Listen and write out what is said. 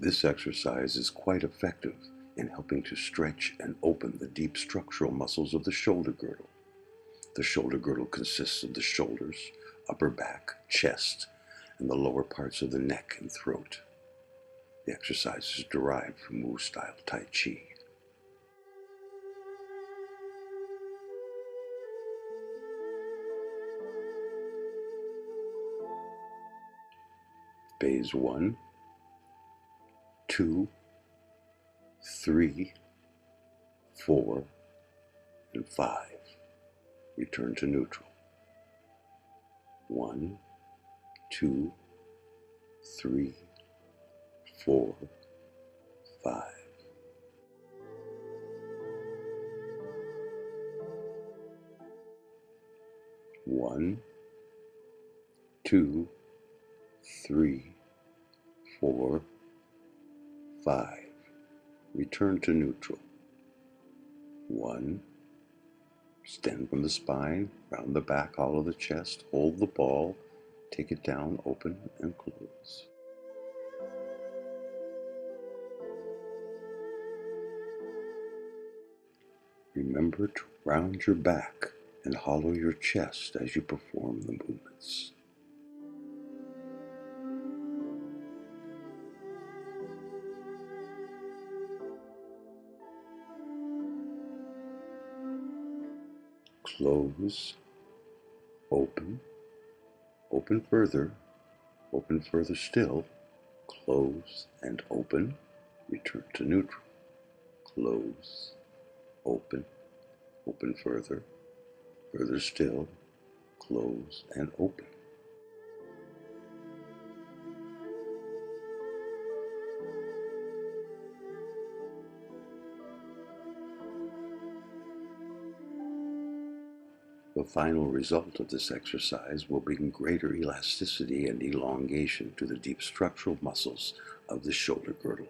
This exercise is quite effective in helping to stretch and open the deep structural muscles of the shoulder girdle. The shoulder girdle consists of the shoulders, upper back, chest, and the lower parts of the neck and throat. The exercise is derived from Wu style Tai Chi. Phase 1, 2, 3, 4, and 5. Return to neutral. 1, 2, 3, 4, 5. One, two, three, four, five. Return to neutral. One, stand from the spine, round the back, hollow the chest, hold the ball, take it down, open and close. Remember to round your back and hollow your chest as you perform the movements. Close, open, open further, open further still, close and open, return to neutral, close, open, open further, further still, close and open. The final result of this exercise will bring greater elasticity and elongation to the deep structural muscles of the shoulder girdle.